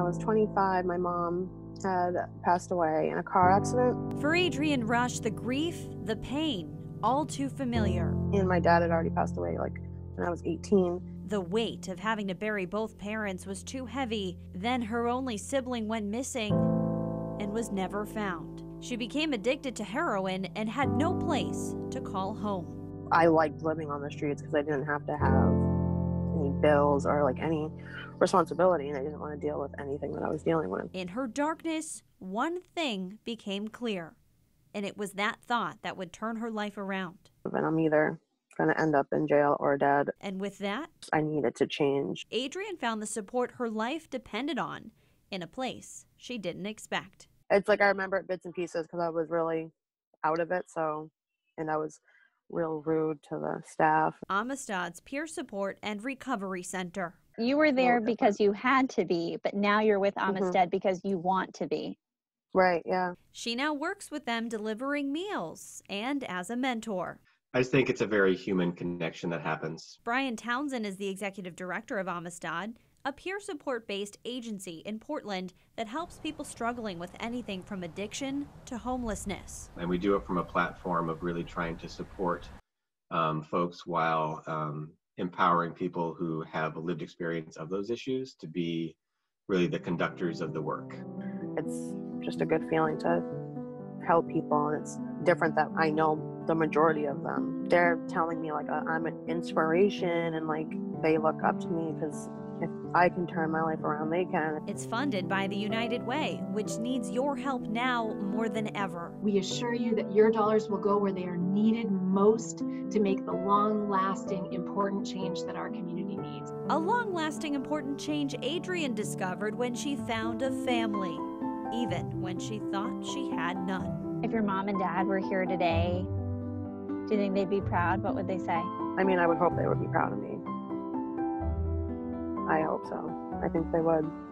I was 25, my mom had passed away in a car accident. For Adrienne Rush, the grief, the pain, all too familiar. And my dad had already passed away like when I was 18. The weight of having to bury both parents was too heavy. Then her only sibling went missing and was never found. She became addicted to heroin and had no place to call home. I liked living on the streets because I didn't have to have any bills or like any responsibility and I didn't want to deal with anything that I was dealing with. In her darkness, one thing became clear, and it was that thought that would turn her life around. And I'm either going to end up in jail or dead. And with that, I needed to change. Adrienne found the support her life depended on in a place she didn't expect. It's like I remember it bits and pieces because I was really out of it. So, and I was real rude to the staff. Amistad's Peer Support and Recovery Center. You were there because you had to be, but now you're with Mhm. Amistad because you want to be. Right, yeah. She now works with them delivering meals and as a mentor. I just think it's a very human connection that happens. Brian Townsend is the executive director of Amistad, a peer support based agency in Portland that helps people struggling with anything from addiction to homelessness. And we do it from a platform of really trying to support um, folks while um, empowering people who have a lived experience of those issues to be really the conductors of the work. It's just a good feeling to help people and it's different that I know the majority of them. They're telling me like uh, I'm an inspiration and like they look up to me because if I can turn my life around, they can. It's funded by the United Way, which needs your help now more than ever. We assure you that your dollars will go where they are needed most to make the long lasting, important change that our community needs. A long lasting, important change Adrienne discovered when she found a family, even when she thought she had none. If your mom and dad were here today, do you think they'd be proud? What would they say? I mean, I would hope they would be proud of me. I hope so. I think they would.